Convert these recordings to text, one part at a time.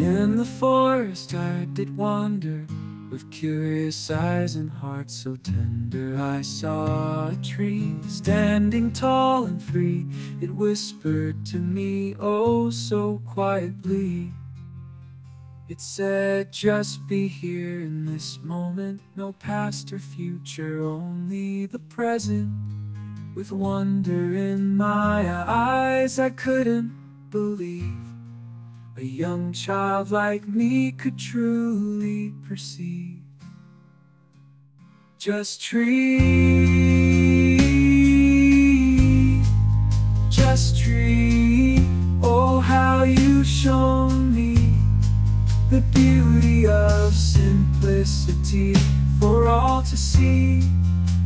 In the forest I did wander With curious eyes and heart so tender. I saw a tree standing tall and free. It whispered to me oh so quietly. It said just be here in this moment. No past or future only the present. With wonder in my eyes I couldn't believe a young child like me could truly perceive Just tree, just tree Oh, how you shown me The beauty of simplicity For all to see.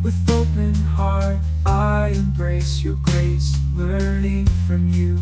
With open heart I embrace your grace Learning from you